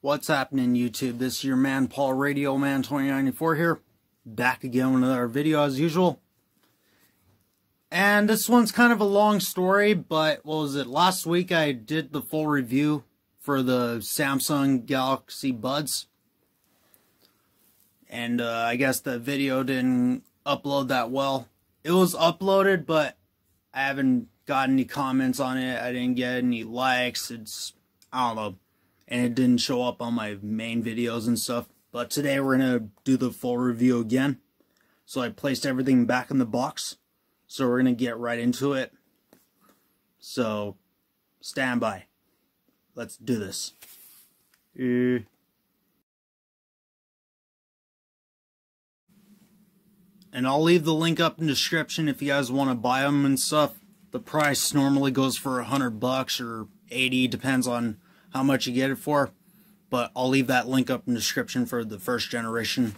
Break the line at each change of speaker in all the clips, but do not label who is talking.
What's happening YouTube? This is your man Paul Radio Man 2094 here. Back again with another video as usual. And this one's kind of a long story, but what was it? Last week I did the full review for the Samsung Galaxy Buds. And uh, I guess the video didn't upload that well. It was uploaded, but I haven't got any comments on it. I didn't get any likes. It's, I don't know and it didn't show up on my main videos and stuff. But today we're going to do the full review again. So I placed everything back in the box. So we're going to get right into it. So stand by. Let's do this. Uh, and I'll leave the link up in description if you guys want to buy them and stuff. The price normally goes for a hundred bucks or 80, depends on how much you get it for. But I'll leave that link up in description for the first generation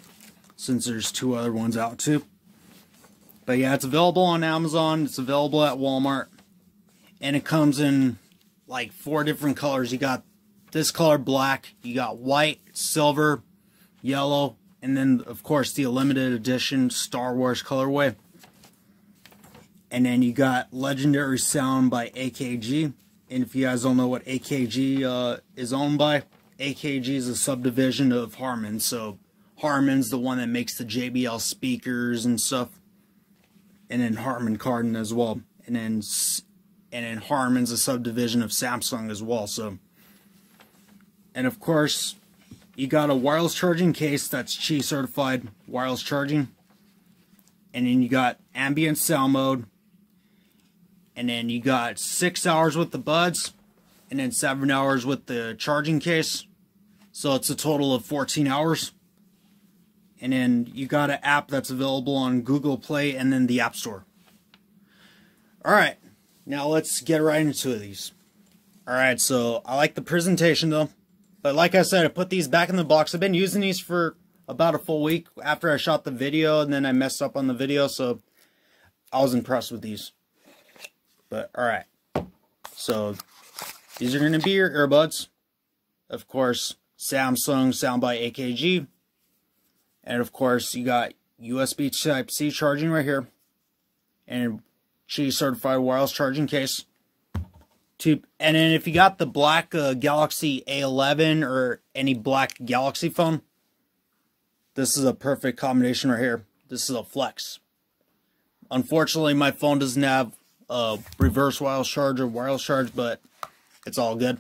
since there's two other ones out too. But yeah, it's available on Amazon. It's available at Walmart. And it comes in like four different colors. You got this color black, you got white, silver, yellow, and then of course the limited edition Star Wars colorway. And then you got Legendary Sound by AKG. And if you guys don't know what AKG uh, is owned by, AKG is a subdivision of Harman. So Harman's the one that makes the JBL speakers and stuff. And then Harman Kardon as well. And then and then Harman's a subdivision of Samsung as well. So and of course, you got a wireless charging case that's Qi certified wireless charging. And then you got ambient sound mode, and then you got six hours with the buds. And then seven hours with the charging case. So it's a total of 14 hours. And then you got an app that's available on google play and then the app store. All right. Now let's get right into these. All right. So i like the presentation though but like i said i put these back in the box i've been using these for about a full week after i shot the video and then i messed up on the video so i was impressed with these but alright. So these are going to be your earbuds. Of course, Samsung Sound by AKG. And of course, you got USB Type-C charging right here. And Qi certified wireless charging case. To, and then if you got the black uh, Galaxy A11 or any black Galaxy phone, this is a perfect combination right here. This is a flex. Unfortunately, my phone doesn't have a reverse wireless charge or wireless charge, but it's all good.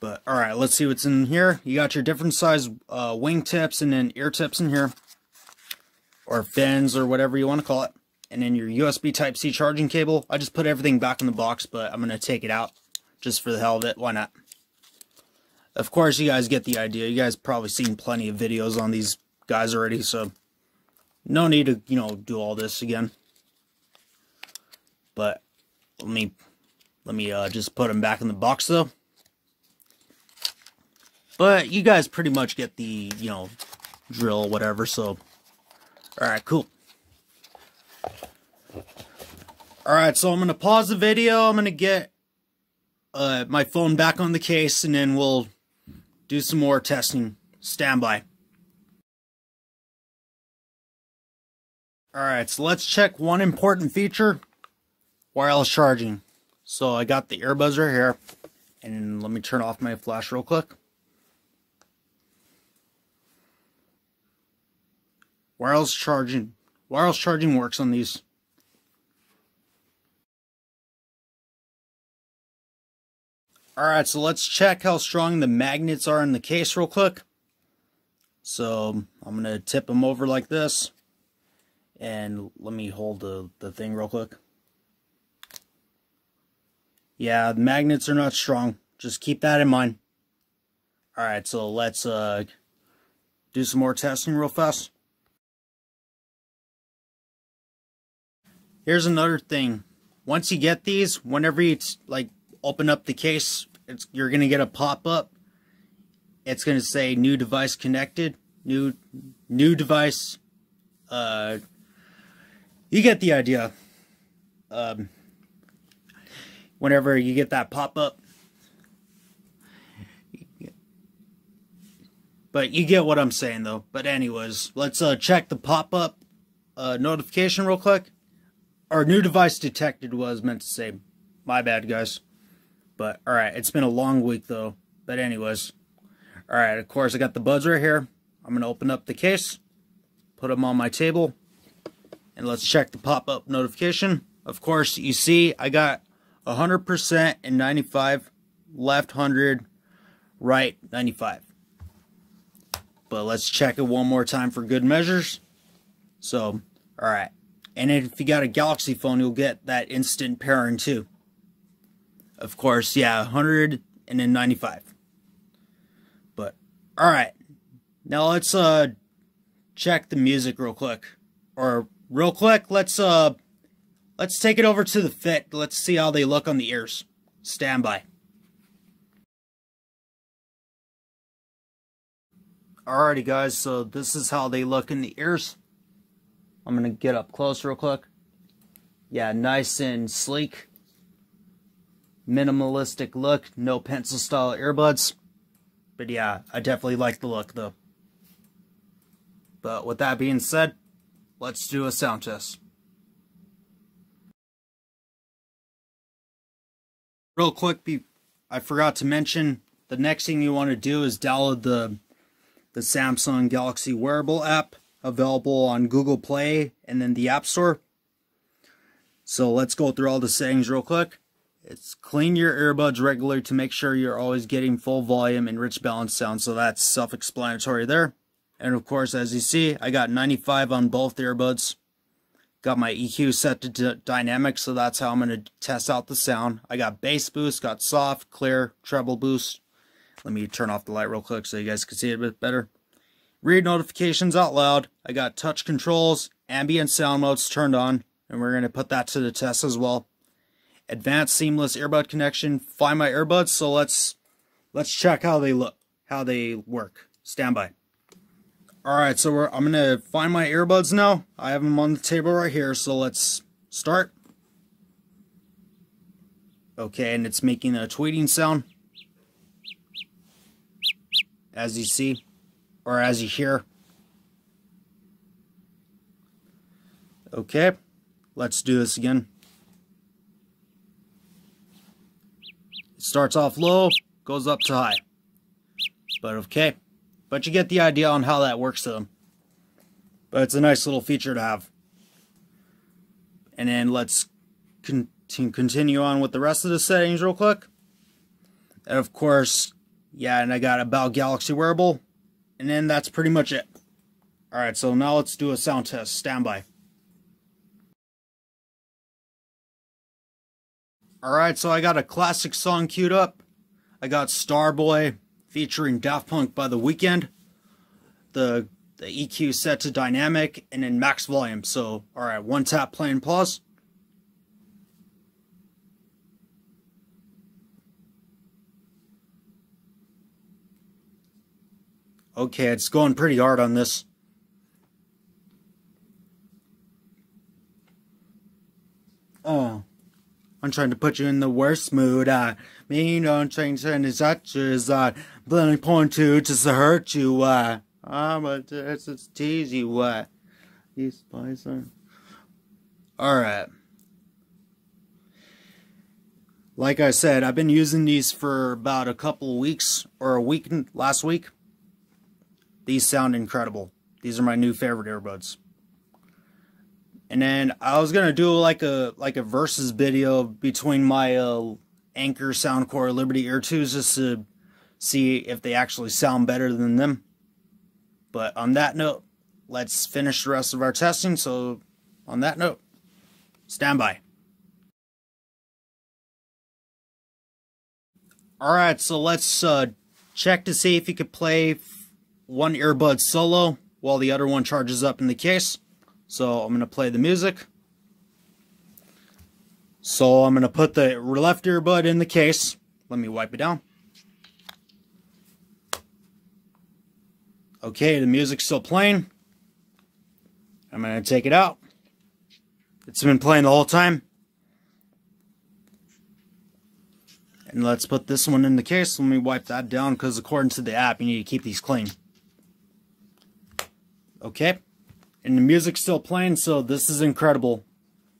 But all right, let's see what's in here. You got your different size uh, wing tips and then ear tips in here, or fins or whatever you want to call it. And then your USB Type-C charging cable. I just put everything back in the box, but I'm going to take it out just for the hell of it. Why not? Of course, you guys get the idea. You guys probably seen plenty of videos on these guys already, so no need to, you know, do all this again. But let me let me uh, just put them back in the box though. But you guys pretty much get the, you know, drill, whatever, so. Alright, cool. Alright, so I'm going to pause the video. I'm going to get uh, my phone back on the case, and then we'll do some more testing. Stand by. Alright, so let's check one important feature wireless charging. So I got the earbuds right here. And let me turn off my flash real quick. Wireless charging. Wireless charging works on these. Alright, so let's check how strong the magnets are in the case real quick. So I'm going to tip them over like this. And let me hold the, the thing real quick. Yeah, the magnets are not strong. Just keep that in mind. Alright, so let's uh, do some more testing real fast. Here's another thing. Once you get these, whenever you like open up the case, it's you're gonna get a pop-up. It's gonna say new device connected, new new device. Uh, you get the idea. um, whenever you get that pop-up. But you get what I'm saying, though. But anyways, let's uh, check the pop-up uh, notification real quick. Our new device detected was meant to say. My bad, guys. But, alright, it's been a long week, though. But anyways. Alright, of course, I got the buds right here. I'm going to open up the case. Put them on my table. And let's check the pop-up notification. Of course, you see I got 100% and 95, left 100, right 95. But let's check it one more time for good measures. So, alright. And if you got a Galaxy phone, you'll get that instant pairing too. Of course, yeah, 100 and then 95. But, alright. Now let's uh check the music real quick. Or real quick, let's uh let's take it over to the fit. Let's see how they look on the ears. Stand by. Alrighty guys, so this is how they look in the ears. I'm gonna get up close real quick. Yeah, nice and sleek. Minimalistic look, no pencil style earbuds. But yeah, I definitely like the look though. But with that being said, let's do a sound test. Real quick, I forgot to mention, the next thing you want to do is download the, the Samsung Galaxy Wearable app, available on Google Play and then the App Store. So let's go through all the settings real quick. It's clean your earbuds regularly to make sure you're always getting full volume and rich balanced sound. So that's self-explanatory there. And of course, as you see, I got 95 on both earbuds. Got my EQ set to dynamic, so that's how I'm going to test out the sound. I got bass boost, got soft, clear, treble boost. Let me turn off the light real quick so you guys can see it a bit better. Read notifications out loud. I got touch controls, ambient sound modes turned on, and we're going to put that to the test as well. Advanced seamless earbud connection. Find my earbuds, so let's let's check how they look, how they work. Stand by. Alright, so I'm going to find my earbuds now. I have them on the table right here, so let's start. Okay, and it's making a tweeting sound. As you see, or as you hear. Okay, let's do this again. It starts off low, goes up to high. But okay. But you get the idea on how that works to them. But it's a nice little feature to have. And then let's con continue on with the rest of the settings real quick. And of course, yeah, and I got about Galaxy Wearable. And then that's pretty much it. Alright, so now let's do a sound test. Standby. Alright, so I got a classic song queued up. I got Starboy featuring Daft Punk by The Weeknd. The, the EQ set to dynamic and then max volume. So, alright, one tap play and pause. Okay, it's going pretty hard on this. Oh. I'm trying to put you in the worst mood. I mean, don't change any touches. I blindly point to just to hurt you. I, ah, I'm a just to tease you. What? These spies are. Alright. Like I said, I've been using these for about a couple weeks or a week last week. These sound incredible. These are my new favorite earbuds. And then I was gonna do like a like a versus video between my uh, Anker Soundcore Liberty Air 2s just to see if they actually sound better than them. But on that note, let's finish the rest of our testing. So on that note, stand by. Alright, so let's uh, check to see if you could play one earbud solo while the other one charges up in the case. So I'm going to play the music. So I'm going to put the left earbud in the case. Let me wipe it down. Okay, the music's still playing. I'm going to take it out. It's been playing the whole time. And let's put this one in the case. Let me wipe that down because according to the app, you need to keep these clean. Okay. And the music's still playing, so this is incredible.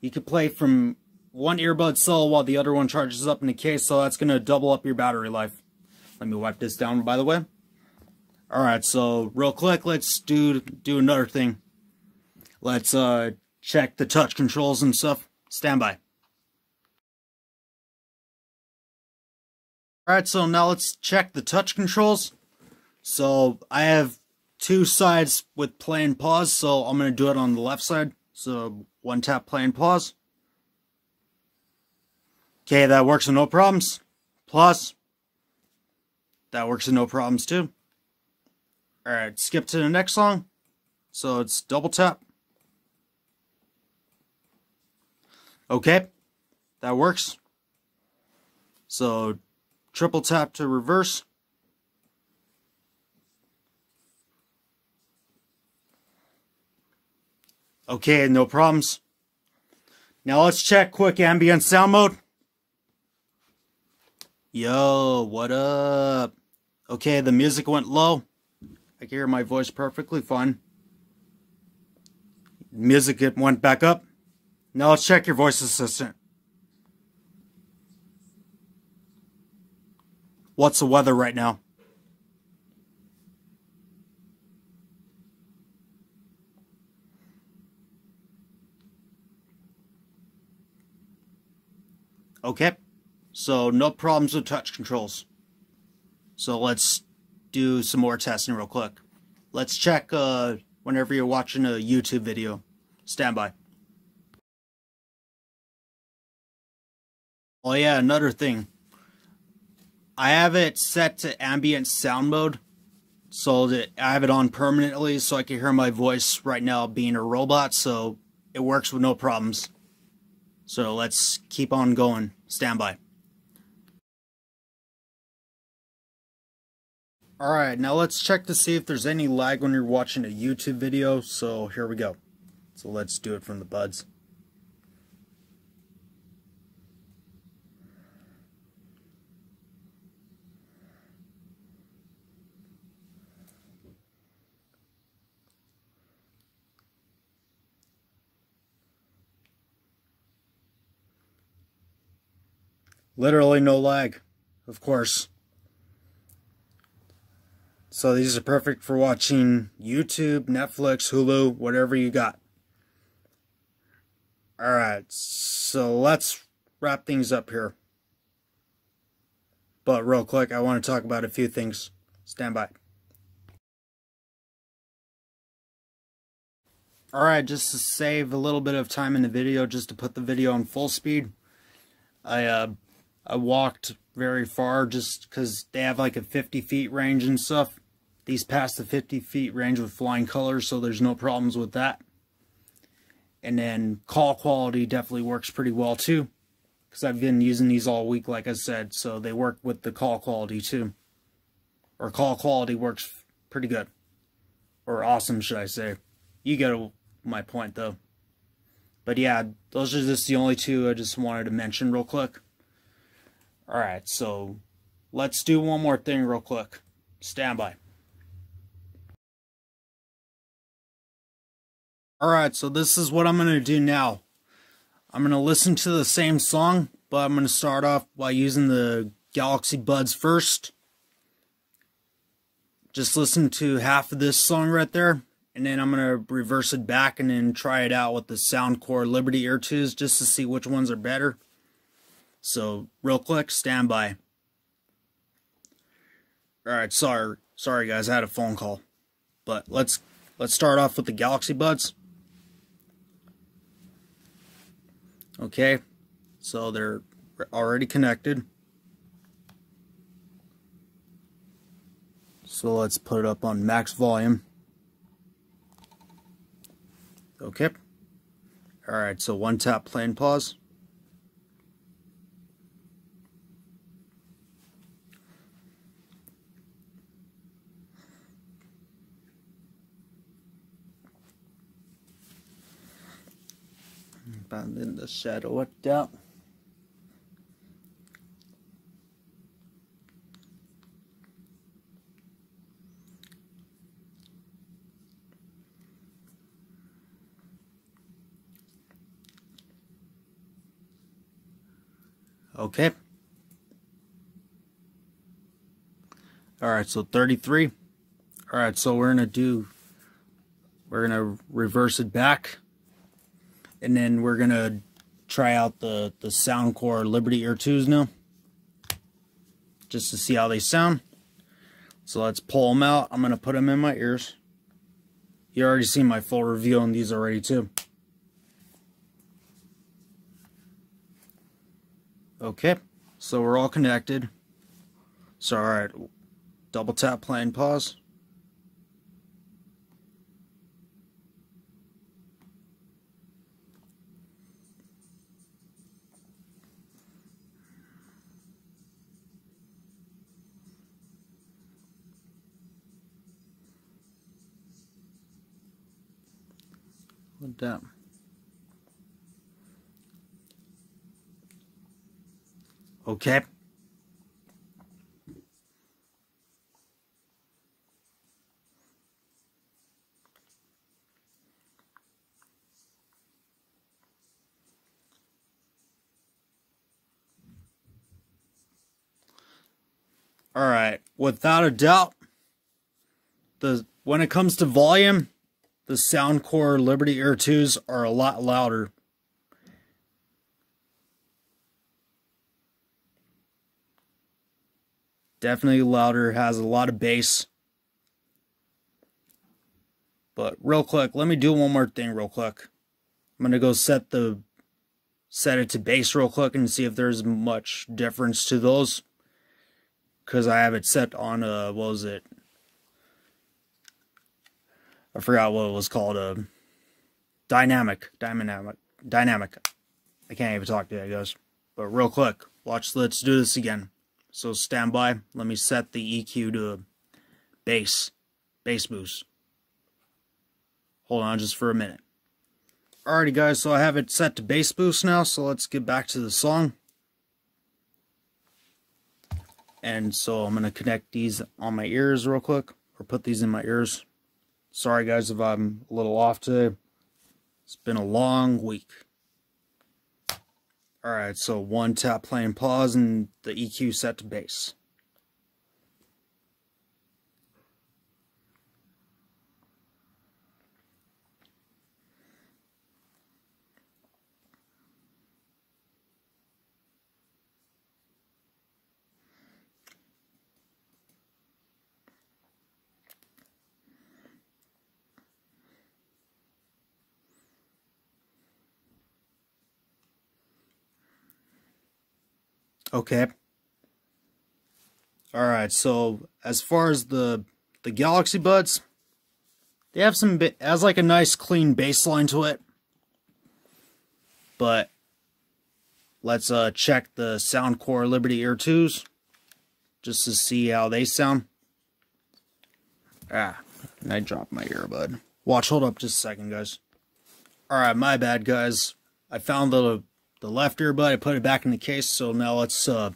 You can play from one earbud cell while the other one charges up in the case, so that's going to double up your battery life. Let me wipe this down, by the way. Alright, so real quick, let's do do another thing. Let's uh, check the touch controls and stuff. Stand by. Alright, so now let's check the touch controls. So I have two sides with play and pause, so I'm going to do it on the left side. So one tap play and pause. Okay, that works with no problems. Plus, that works with no problems too. Alright, skip to the next song. So it's double tap. Okay, that works. So triple tap to reverse. Okay, no problems. Now let's check quick ambient sound mode. Yo, what up? Okay, the music went low. I can hear my voice perfectly fine. Music it went back up. Now let's check your voice assistant. What's the weather right now? Okay, so no problems with touch controls. So let's do some more testing real quick. Let's check uh, whenever you're watching a YouTube video. Stand by. Oh yeah, another thing. I have it set to ambient sound mode so that I have it on permanently so I can hear my voice right now being a robot so it works with no problems. So let's keep on going. Stand by. Alright, now let's check to see if there's any lag when you're watching a YouTube video, so here we go. So let's do it from the buds. Literally no lag, of course. So these are perfect for watching YouTube, Netflix, Hulu, whatever you got. Alright, so let's wrap things up here. But real quick, I want to talk about a few things. Stand by. Alright, just to save a little bit of time in the video, just to put the video on full speed, I uh, I walked very far just because they have like a 50 feet range and stuff. These pass the 50 feet range with flying colors, so there's no problems with that. And then call quality definitely works pretty well too. Because I've been using these all week, like I said, so they work with the call quality too. Or call quality works pretty good. Or awesome, should I say. You get my point though. But yeah, those are just the only two I just wanted to mention real quick. Alright, so let's do one more thing real quick. Stand by. Alright, so this is what I'm going to do now. I'm going to listen to the same song, but I'm going to start off by using the Galaxy Buds first. Just listen to half of this song right there, and then I'm going to reverse it back and then try it out with the Soundcore Liberty Air 2s just to see which ones are better. So, real quick, stand by. Alright, sorry, sorry guys, I had a phone call. But let's let's start off with the Galaxy Buds. Okay, so they're already connected. So let's put it up on max volume. Okay. Alright, so one tap play and pause. expanding the shadow it down. Okay. All right, so 33. All right, so we're going to do, we're going to reverse it back. And then we're to try out the, the Soundcore Liberty Air 2s now. Just to see how they sound. So let's pull them out. I'm to put them in my ears. You already seen my full review on these already too. Okay, so we're all connected. So alright, double tap play and pause. With that. Okay. All right, without a doubt, the when it comes to volume, the Soundcore Liberty Air 2s are a lot louder Definitely louder, has a lot of bass. But real quick, let me do one more thing real quick. I'm going to go set the set it to bass real quick and see if there's much difference to those. Because I have it set on, a, what was it? I forgot what it was called. A uh, dynamic, dynamic, dynamic. I can't even talk to you guys. But real quick, watch, let's do this again. So stand by. Let me set the EQ to bass, bass boost. Hold on just for a minute. Alrighty guys, so I have it set to bass boost now, so let's get back to the song. And so I'm going to connect these on my ears real quick, or put these in my ears. Sorry guys if I'm a little off today. It's been a long week. Alright, so one tap play and pause and the EQ set to bass. Okay. All right. So as far as the the Galaxy Buds, they have some has like a nice clean baseline to it. But let's uh check the Soundcore Liberty Air 2s just to see how they sound. Ah, I dropped my earbud. Watch, hold up just a second, guys. Alright, my bad, guys. I found the the left earbud. I put it back in the case. So now let's uh,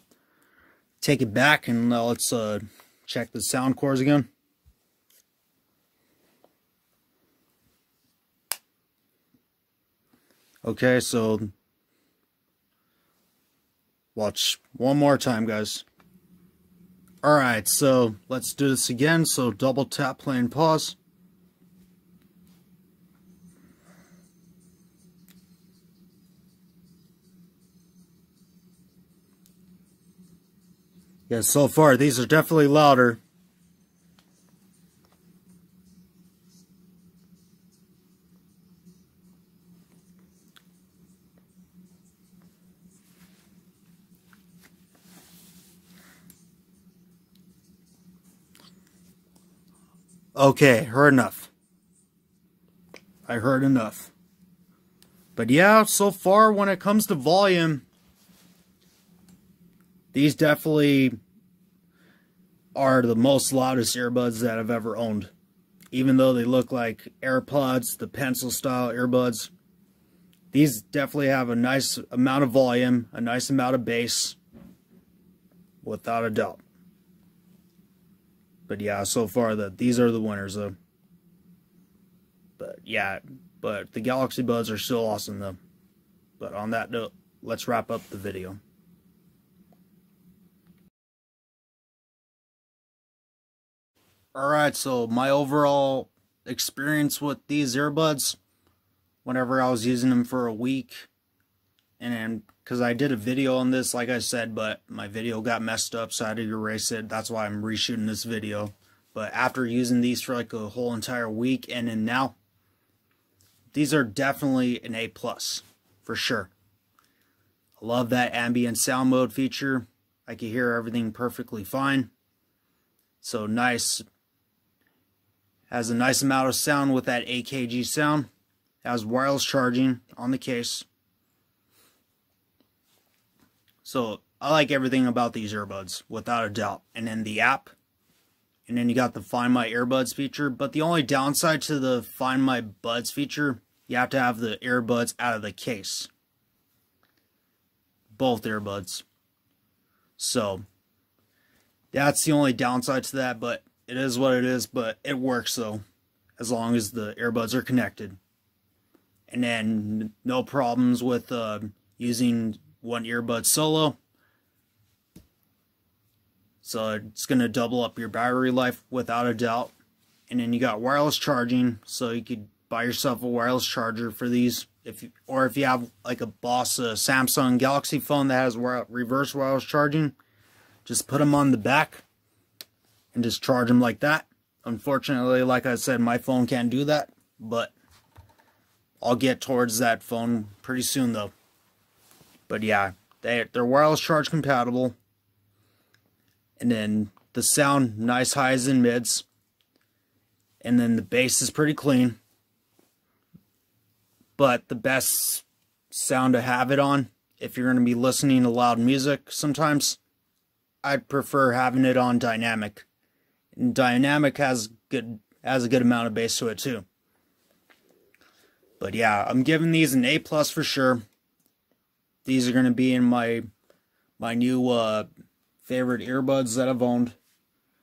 take it back and now let's uh, check the Soundcores again. Okay, so watch one more time, guys. Alright, so let's do this again. So double tap, play, and pause. Yeah, so far these are definitely louder. Okay, heard enough. I heard enough. But yeah, so far when it comes to volume, these definitely are the most loudest earbuds that I've ever owned. Even though they look like AirPods, the pencil style earbuds, these definitely have a nice amount of volume, a nice amount of bass, without a doubt. But yeah, so far that these are the winners though. But yeah, but the Galaxy Buds are still awesome though. But on that note, let's wrap up the video. Alright, so my overall experience with these earbuds, whenever I was using them for a week, and because I did a video on this, like I said, but my video got messed up, so I had to erase it. That's why I'm reshooting this video. But after using these for like a whole entire week, and then now, these are definitely an A plus for sure. I love that ambient sound mode feature. I can hear everything perfectly fine. So nice. Has a nice amount of sound with that AKG sound. Has wireless charging on the case. So I like everything about these earbuds, without a doubt. And then the app. And then you got the Find My Earbuds feature. But the only downside to the Find My Buds feature, you have to have the earbuds out of the case. Both earbuds. So, that's the only downside to that, but it is what it is, but it works though, as long as the earbuds are connected. And then no problems with uh, using one earbud solo. So it's going to double up your battery life without a doubt. And then you got wireless charging, so you could buy yourself a wireless charger for these. If you, or if you have like a Boss uh, Samsung Galaxy phone that has reverse wireless charging, just put them on the back and just charge them like that. Unfortunately, like I said, my phone can't do that, but I'll get towards that phone pretty soon though. But yeah, they, they're wireless charge compatible. And then the sound, nice highs and mids. And then the bass is pretty clean. But the best sound to have it on, if you're going to be listening to loud music sometimes, I'd prefer having it on dynamic. And dynamic has good has a good amount of bass to it too. But yeah, I'm giving these an A plus for sure. These are going to be in my my new uh, favorite earbuds that I've owned.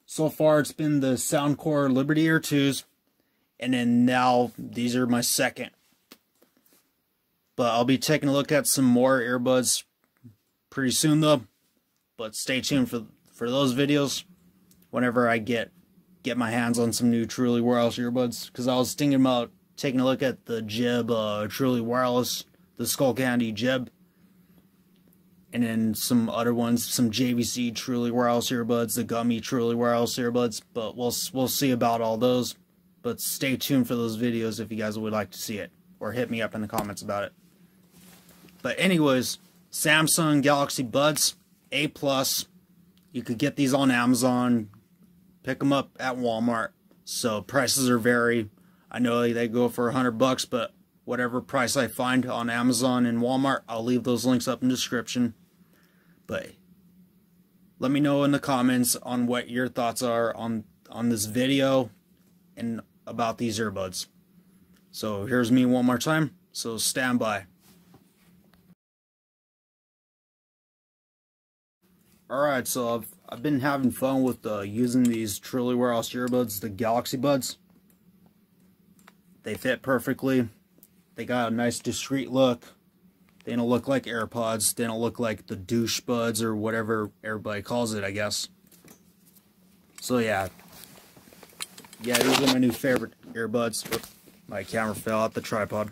So far, it's been the Soundcore Liberty Air 2s, and then now these are my second. But I'll be taking a look at some more earbuds pretty soon, though. But stay tuned for for those videos whenever I get get my hands on some new Truly Wireless earbuds. Because I was thinking about taking a look at the Jib uh, Truly Wireless, the Skullcandy Jib and then some other ones, some JVC Truly Wireless earbuds, the Gumy Truly Wireless earbuds, but we'll we'll see about all those. But stay tuned for those videos if you guys would like to see it, or hit me up in the comments about it. But anyways, Samsung Galaxy Buds A plus, you could get these on Amazon, pick them up at Walmart. So prices are very, I know they go for a hundred bucks, but whatever price I find on Amazon and Walmart, I'll leave those links up in description. But let me know in the comments on what your thoughts are on on this video and about these earbuds. So here's me one more time. So stand by. Alright, so I've, I've been having fun with uh, using these Truly Wireless earbuds, the Galaxy Buds. They fit perfectly. They got a nice discreet look. They don't look like AirPods. They don't look like the douche buds or whatever everybody calls it, I guess. So yeah. Yeah, these are my new favorite earbuds. My camera fell out the tripod.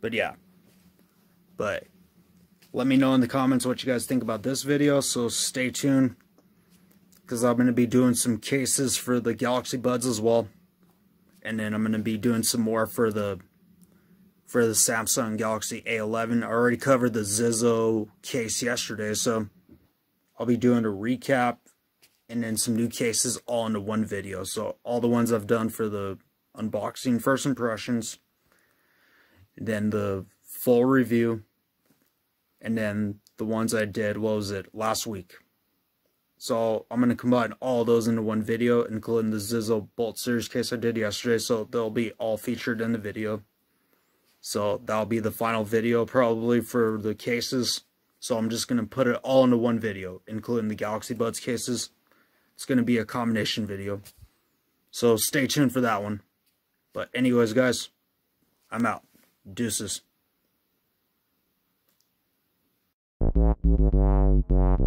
But yeah. But let me know in the comments what you guys think about this video. So stay tuned. Because I'm going to be doing some cases for the Galaxy Buds as well. And then I'm going to be doing some more for the for the Samsung Galaxy A11. I already covered the Zizo case yesterday, so I'll be doing a recap and then some new cases all into one video. So all the ones I've done for the unboxing first impressions, then the full review, and then the ones I did, what was it, last week. So I'm going to combine all those into one video, including the Zizo Bolt Series case I did yesterday, so they'll be all featured in the video. So that'll be the final video probably for the cases. So I'm just going to put it all into one video, including the Galaxy Buds cases. It's going to be a combination video. So stay tuned for that one. But anyways, guys, I'm out. Deuces.